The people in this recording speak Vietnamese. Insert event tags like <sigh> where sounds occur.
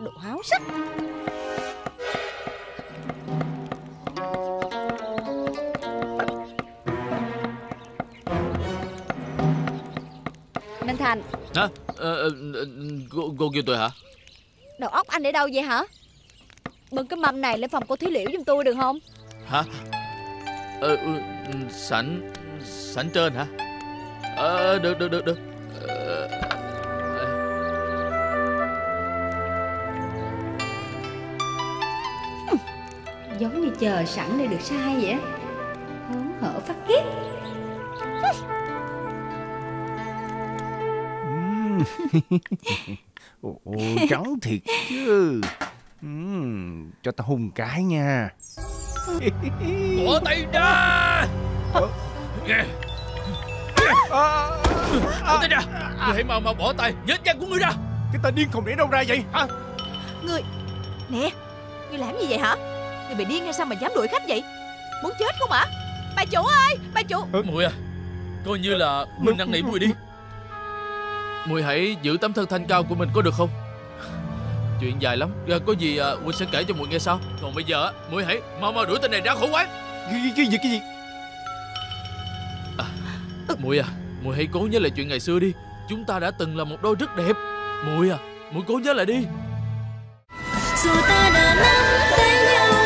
Đồ háo sắc Minh Thành Hả? Ờ, cô, cô kêu tôi hả? Đầu óc anh để đâu vậy hả Bưng cái mâm này lên phòng cô Thúy Liễu giùm tôi được không Hả? Ờ, ừ, sảnh sảnh trên hả? Ờ, được được được được. Giống như chờ sẵn để được sai vậy Hớn hở phát ghét. <laughs> Ôi, trắng thiệt chứ. Ừm, cho ta hung cái nha. Bỏ tay ra! Nghe! Bỏ tay ra! Ngươi hãy mau mau bỏ tay, nhớ chân của ngươi ra! Cái tên điên khùng này đâu ra vậy hả? Ngươi Nè Ngươi làm gì vậy hả Ngươi bị điên hay sao mà dám đuổi khách vậy Muốn chết không hả Bà chủ ơi Bà chủ Mùi à, coi như là mình năn nỉ Mùi đi. Mùi hãy giữ tấm thân thanh cao của mình có được không? Chuyện dài lắm, à, có gì à, Mùi sẽ kể cho Mùi nghe sau. Còn bây giờ, á, Mùi hãy mau mau đuổi tên này ra khỏi quán. Cái, cái, cái gì cái gì? Mùi à, Mùi hãy cố nhớ lại chuyện ngày xưa đi. Chúng ta đã từng là một đôi rất đẹp. Mùi à, Mùi cố nhớ lại đi. dù ta đã nắm tay nhau